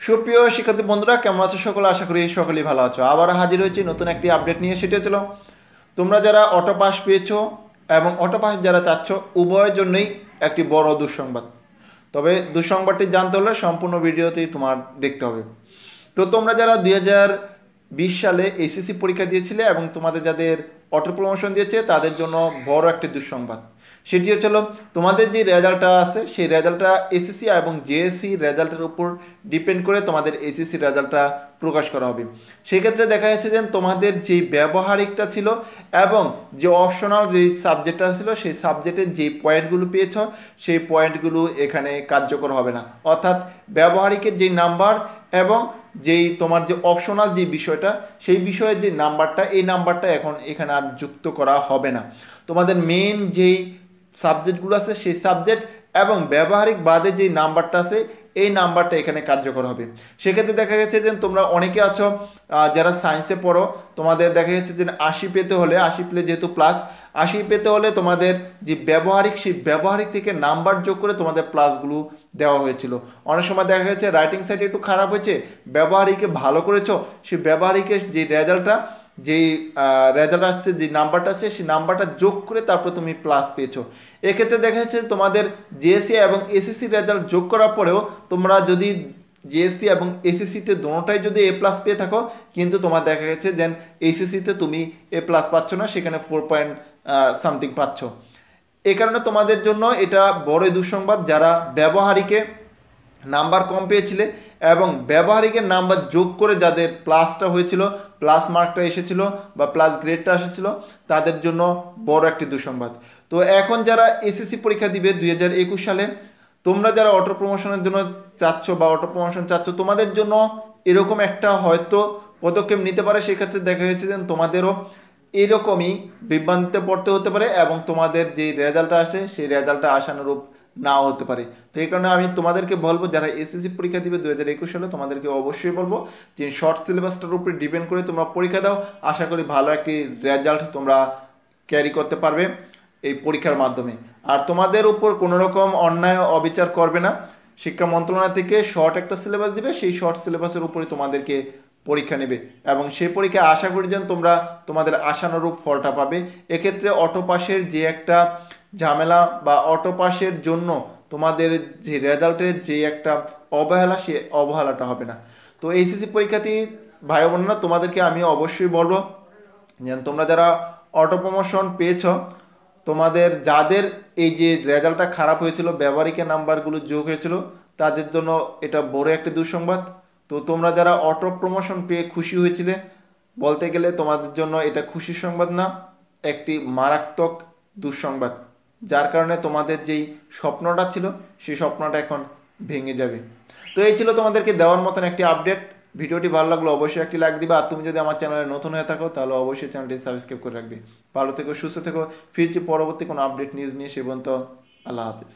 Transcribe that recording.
সুপ্রিয় শিক্ষার্থী বন্ধুরা, কেমন আছো সকলে? আশা করি সকলেই ভালো আছো। আবার হাজির হয়েছি নতুন একটি আপডেট নিয়ে সেটা ছিল তোমরা যারা অটো পাস পেয়েছ এবং অটো পাস যারা চাচ্ছ, উভয়ের জন্যই একটি বড় দুঃসংবাদ। তবে দুঃসংবাদটি জানতে হলে সম্পূর্ণ ভিডিওতেই তোমার দেখতে হবে। তো তোমরা যারা দুই বিশ সালে এসএসসি পরীক্ষা দিয়েছিলে এবং তোমাদের যাদের অটো প্রমোশন দিয়েছে, তাদের জন্য বড় একটি দুঃসংবাদ। সেটি হচ্ছে তোমাদের যে রেজাল্টটা আছে, সেই রেজাল্টটা এসএসসি এবং জেএসসি রেজাল্টের উপর ডিপেন্ড করে তোমাদের এসএসসি রেজাল্টটা প্রকাশ করা হবে। সেক্ষেত্রে দেখা যাচ্ছে যে তোমাদের যে ব্যবহারিকটা ছিল এবং যে অপশনাল যে সাবজেক্টটা ছিল, সেই সাবজেক্টের যে পয়েন্টগুলো পেয়েছ, সেই পয়েন্টগুলো এখানে কার্যকর হবে না। অর্থাৎ ব্যবহারিকের যে নাম্বার এবং যেই তোমার যে অপশনাল যে বিষয়টা, সেই বিষয়ের যে নাম্বারটা এই নাম্বারটা এখন এখানে আর যুক্ত করা হবে না। তোমাদের মেন যেই সাবজেক্টগুলো আছে, সেই সাবজেক্ট এবং ব্যবহারিক বাদে যে নাম্বারটা আছে, এই নাম্বারটা এখানে কার্যকর হবে। সেক্ষেত্রে দেখা গেছে যে তোমরা অনেকে আছো যারা সায়েন্সে পড়ো, তোমাদের দেখা যাচ্ছে যে আশি পেতে হলে, আশি পেলে যেহেতু প্লাস আশি পেতে হলে তোমাদের যে ব্যবহারিক, সেই ব্যবহারিক থেকে নাম্বার যোগ করে তোমাদের প্লাসগুলো দেওয়া হয়েছিল। অনেক সময় দেখা গেছে রাইটিং সাইডে একটু খারাপ হয়েছে ব্যবহারিকে ভালো করেছ, সেই ব্যবহারিকের যে রেজাল্টটা যেই রেজাল্ট আসছে, যে নাম্বারটা আছে সেই নাম্বারটা যোগ করে তারপর তুমি প্লাস পেয়েছ। এক্ষেত্রে দেখা যাচ্ছে তোমাদের জিএসসি এবং এসএসসি রেজাল্ট যোগ করার পরেও তোমরা যদি জিএসসি এবং এসএসসিতে দোনোটাই যদি এ প্লাস পেয়ে থাকো, কিন্তু তোমার দেখা গেছে দেন এসএসসিতে তুমি এ প্লাস পাচ্ছ না, সেখানে ফোর পয়েন্ট সামথিং পাচ্ছ। এ কারণে তোমাদের জন্য এটা বড় দুঃসংবাদ যারা ব্যবহারিকে নাম্বার কম পেয়েছিলে এবং ব্যবহারিকের নাম্বার যোগ করে যাদের প্লাসটা হয়েছিল, প্লাস মার্কটা এসেছিল বা প্লাস গ্রেডটা এসেছিল, তাদের জন্য বড় একটি দুঃসংবাদ। তো এখন যারা এসএসসি পরীক্ষা দিবে দুই হাজার একুশ সালে, তোমরা যারা অটো প্রমোশনের জন্য চাচ্ছ বা অটো প্রমোশন চাচ্ছ, তোমাদের জন্য এরকম একটা হয়তো পদক্ষেপ নিতে পারে। সেক্ষেত্রে দেখা গেছে যে তোমাদেরও এরকমই বিভ্রান্তিতে পড়তে হতে পারে এবং তোমাদের যে রেজাল্টটা আসে, সেই রেজাল্টটা আশানুরূপ নাও হতে পারে। তো এই কারণে আমি তোমাদেরকে বলব, যারা এসএসসি পরীক্ষা দিবে দু হাজার একুশ সালে, তোমাদেরকে অবশ্যই বলব যে শর্ট সিলেবাসটার উপরে ডিপেন্ড করে তোমরা পরীক্ষা দাও। আশা করি ভালো একটি রেজাল্ট তোমরা ক্যারি করতে পারবে এই পরীক্ষার মাধ্যমে। আর তোমাদের উপর কোনো রকম অন্যায় অবিচার করবে না। শিক্ষা মন্ত্রণালয় থেকে শর্ট একটা সিলেবাস দিবে, সেই শর্ট সিলেবাসের উপরে তোমাদেরকে পরীক্ষা নেবে। এবং সেই পরীক্ষায় আশা করি যেন তোমরা তোমাদের আশানুরূপ ফলটা পাবে। এক্ষেত্রে অটো পাসের যে একটা ঝামেলা বা অটো পাসের জন্য তোমাদের যে রেজাল্টের যে একটা অবহেলা, সে অবহেলাটা হবে না। তো এইচএসসি পরীক্ষার্থী ভাই বোনেরা, তোমাদেরকে আমি অবশ্যই বলব যেন তোমরা যারা অটো প্রমোশন পেয়েছ, তোমাদের যাদের এই যে রেজাল্টটা খারাপ হয়েছিল ব্যবহারিকের নাম্বারগুলো যোগ হয়েছিল, তাদের জন্য এটা বড় একটি দুঃসংবাদ। তো তোমরা যারা অটো প্রমোশন পেয়ে খুশি হয়েছিলে, বলতে গেলে তোমাদের জন্য এটা খুশির সংবাদ না, একটি মারাত্মক দুঃসংবাদ। যার কারণে তোমাদের যেই স্বপ্নটা ছিল, সেই স্বপ্নটা এখন ভেঙে যাবে। তো এই ছিল তোমাদেরকে দেওয়ার মতন একটি আপডেট ভিডিওটি ভালো লাগল অবশ্যই একটি লাইক দিবে। আর তুমি যদি আমার চ্যানেলে নতুন হয়ে থাকো, তাহলে অবশ্যই চ্যানেলটি সাবস্ক্রাইব করে রাখবে। ভালো থেকো, সুস্থ থেকো। ফিরছি পরবর্তী কোনো আপডেট নিউজ নিয়ে সে পর্যন্ত। আল্লাহ হাফিজ।